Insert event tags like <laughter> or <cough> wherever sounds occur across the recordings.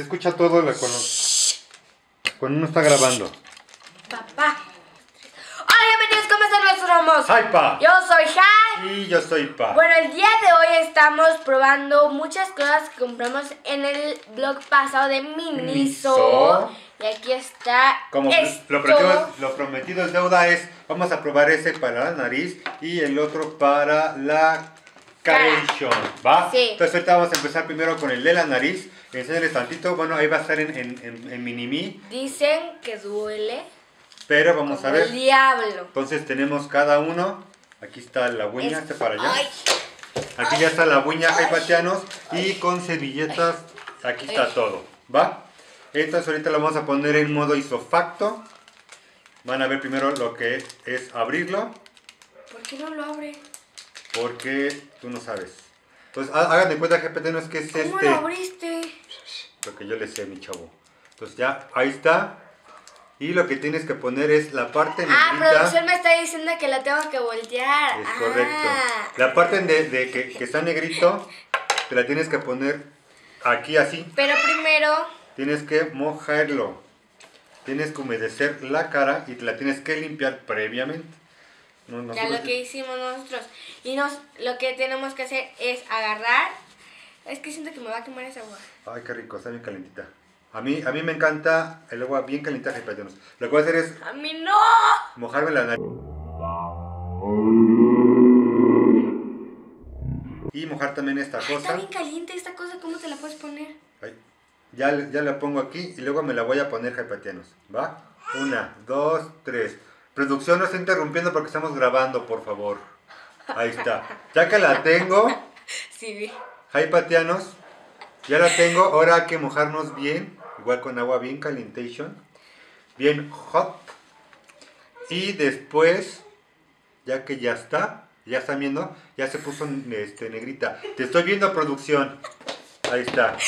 Escucha todo lo- cuando, cuando uno está grabando. Papá. Hola, bienvenidos, ¿cómo están nuestros ramos? ¡Hi, pa! Yo soy Shai. Y yo soy pa. Bueno, el día de hoy estamos probando muchas cosas que compramos en el blog pasado de Miniso. Miniso. Y aquí está Como esto. lo prometido, lo prometido es deuda es, vamos a probar ese para la nariz y el otro para la carnation, ¿va? Sí. Entonces ahorita vamos a empezar primero con el de la nariz. Enséñales tantito, bueno, ahí va a estar en, en, en, en Minimi, Dicen que duele pero vamos a ver. el diablo. Entonces tenemos cada uno. Aquí está la uña, este para allá. Ay, Aquí ya está la uña jaipatianos y con servilletas aquí está todo, ¿va? Entonces ahorita lo vamos a poner en modo isofacto. Van a ver primero lo que es, es abrirlo, ¿por qué no lo abre? porque tú no sabes. Entonces há- hagan de cuenta GPT no es que es ¿Cómo este, lo abriste? Que yo le sé, mi chavo. Entonces ya, ahí está. Y lo que tienes que poner es la parte Ah, negrita. producción me está diciendo que la tengo que voltear. Es Ah. correcto. La parte de, de que, que está negrito, te la tienes que poner aquí así. Pero primero Tienes que mojarlo. Tienes que humedecer la cara y te la tienes que limpiar previamente. No, Ya lo que hicimos nosotros. Y nos, lo que tenemos que hacer es agarrar. Es que siento que me va a quemar esa agua. Ay, qué rico, está bien calentita. A mí, a mí me encanta el agua bien calentita de Lo que voy a hacer es ¡A mí no! mojarme la nariz. Y mojar también esta Está cosa. bien caliente esta cosa. ¿Cómo te la puedes poner? Ay, ya, ya la pongo aquí y luego me la voy a poner jaipatianos. ¿Va? Una, dos, tres. Producción no está interrumpiendo porque estamos grabando, por favor. Ahí está. Ya que la tengo, <laughs> Sí, vi. Jaipatianos, ya la tengo. Ahora hay que mojarnos bien, igual con agua bien calientation, bien hot. Y después, ya que ya está, ya están viendo, ya se puso este, negrita. Te estoy viendo, producción. Ahí está. <laughs>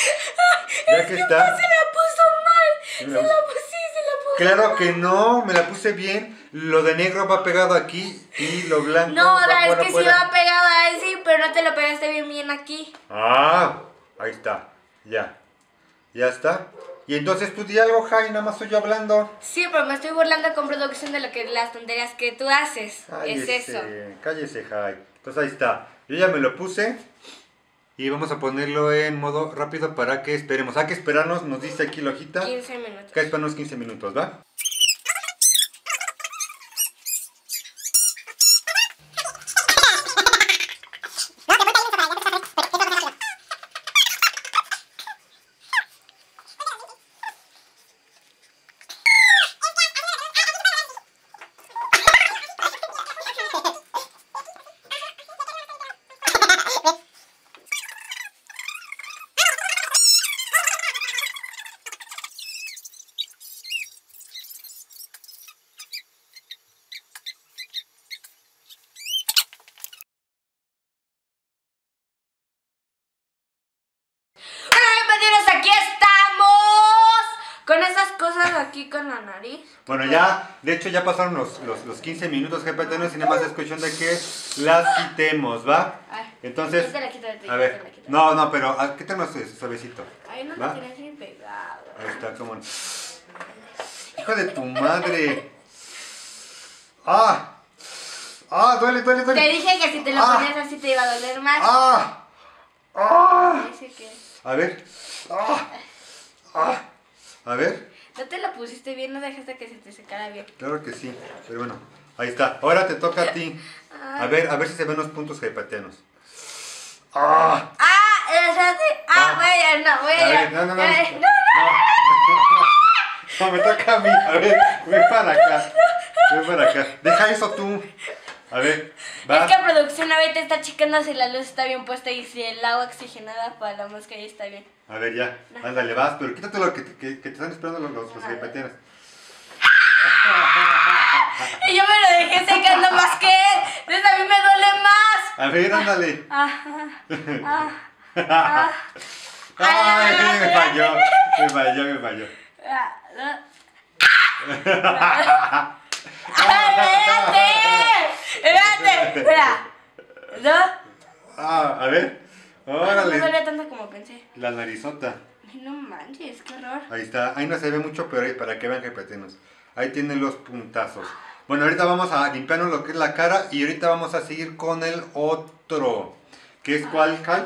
Ya que está. Se la puso mal. Se la puse. se la puso. Claro que no, me la puse bien. Lo de negro va pegado aquí y lo blanco No, va es que sí afuera. va pegado a sí, pero no te lo pegaste bien bien aquí. Ah, ahí está. Ya. Ya está. Y entonces tú di algo, Jai, nada más estoy yo hablando. Sí, pero me estoy burlando con producción de lo que las tonterías que tú haces. Es Cállese, eso. Cállese, Jai. Entonces ahí está. Yo ya me lo puse. Y vamos a ponerlo en modo rápido para que esperemos. Hay que esperarnos, nos dice aquí la hojita. 15 minutos. Que esperarnos 15 minutos, ¿va? Hola, bienvenidos, aquí estamos. Con esas cosas aquí con la nariz. Bueno, ya, de hecho ya pasaron los, los, los 15 minutos, GPTnos, y nada más es cuestión de que las quitemos, ¿va? Entonces, te a ver, te no, no, pero ah, quítanos ese suavecito. Ay, no ¿Va? tienes bien pegado. Ahí está, como... Hijo de tu madre. ¡Ah! ¡Ah! Duele, duele, Te duele. dije que si te lo Ah. ponías así te iba a doler más. ¡Ah! ¡Ah! Que A ver. ¡Ah! ¡Ah! A ver. No te lo pusiste bien, no dejaste que se te secara bien. Claro que sí, pero bueno, ahí está. Ahora te toca a ti. A ver, a ver si se ven los puntos jaipatianos. ¡Ah! Ah. Ah, Ah. voy a, no, voy a. A ver, no, no, no. Eh, No, No, me toca a mí. A ver, ven para acá. Ven para acá. Deja eso tú. A ver, va. Es que producción ahorita está checando si la luz está bien puesta y si el agua oxigenada para la mosca ya está bien. A ver, ya. Ándale, vas. Pero quítate lo que, te- que, que te están esperando los, los, los jaipatianos. Y yo me lo dejé secando más que él. Entonces a mí me duele más. A ver, ándale. Ah, ah, ah. Ay, me falló. Me falló, me falló. Ah, ah. ¡Ah, espérate! ¡Espérate! Espera. ¿No? Ah, a ver. No me Órale. duele tanto como pensé. La narizota. Ay, no manches, qué horror. Ahí está, ahí no se ve mucho, pero ahí para que vean jepetenos. Ahí tienen los puntazos. Bueno, ahorita vamos a limpiarnos lo que es la cara y ahorita vamos a seguir con el otro. ¿Qué es cuál, Kai?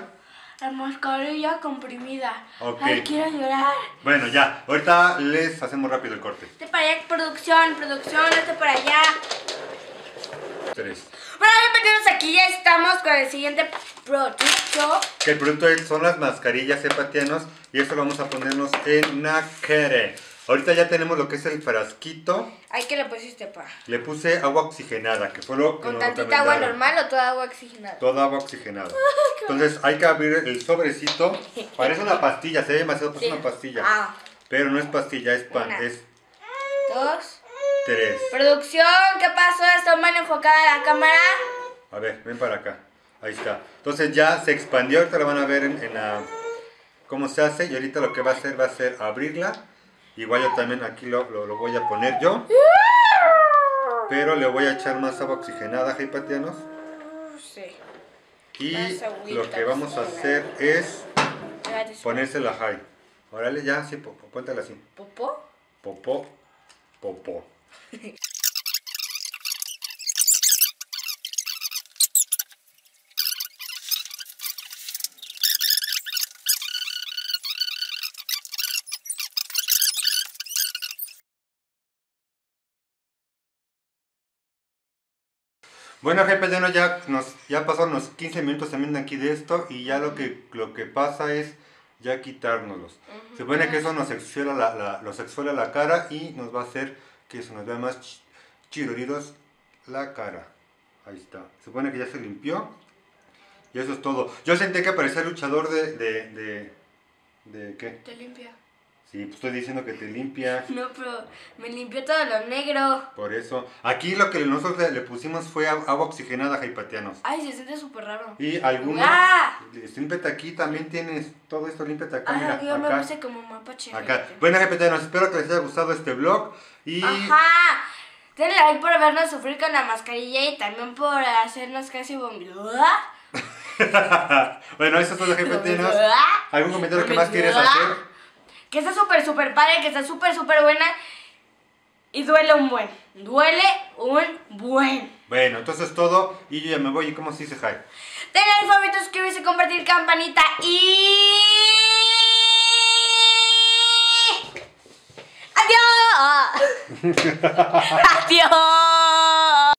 La mascarilla comprimida. Ok. Ay, quiero llorar. Bueno, ya, ahorita les hacemos rápido el corte. Este para allá, producción, producción, este para allá. Tres. Bueno, repetidos, aquí ya estamos con el siguiente producto. Que el producto es- son las mascarillas hepatianos y esto lo vamos a ponernos en la cara. Ahorita ya tenemos lo que es el frasquito. Ay, ¿qué le pusiste, pa? Le puse agua oxigenada, que fue lo que ¿Con nos tantita agua normal o toda agua oxigenada? Toda agua oxigenada. <laughs> Entonces hay que abrir el sobrecito. Parece una pastilla, se ve demasiado, parece una pastilla. Ah, Pero no es pastilla, es pan, Una. es dos. tres. Producción, ¿qué pasó? ¿Está mal enfocada la cámara? A ver, ven para acá. Ahí está. Entonces ya se expandió, ahorita la van a ver en, en la... cómo se hace y ahorita lo que va a hacer va a ser abrirla. Igual yo también aquí lo, lo- lo voy a poner yo. Pero le voy a echar más agua oxigenada, hipatianos. Sí. Y lo que vamos a hacer es ponérsela high. Órale, ya, sí, po- po- póntela así. ¿Popó? Popó, popó. <laughs> Bueno, jefe, ya, no, ya, nos, ya pasaron unos 15 minutos también de aquí de esto y ya lo que, lo que pasa es ya quitárnoslos. Se supone que eso nos exfoliar la, la, nos exfolia la cara y nos va a hacer que se nos vea más ch- chiruridos la cara. Ahí está. Se supone que ya se limpió y eso es todo. Yo sentí que parecía luchador de... ¿De, de, de qué? Te limpia. Sí, pues estoy diciendo que te limpia. <laughs> No, pero me limpió todo lo negro. Por eso. Aquí lo que nosotros le, le pusimos fue agua oxigenada, jaipatianos. Ay, se siente súper raro. Y algunos... ¡Ah! Límpiate aquí, también tienes todo esto, límpiate acá, mira, yo me puse como mapache. acá. Bueno, jepetanos, espero que les haya gustado este vlog y... Ajá. Denle like por vernos sufrir con la mascarilla y también por hacernos casi vomitar. <laughs> bueno, eso es todo, jepetanos. ¿Algún comentario que más quieres hacer? Que está súper, súper padre, que está súper, súper buena. Y duele un buen. Duele un buen. Bueno, entonces es todo y yo ya me voy y cómo se dice hi. Denle like, favorito, suscribirse, compartir, campanita y... ¡Adiós! <laughs> ¡Adiós!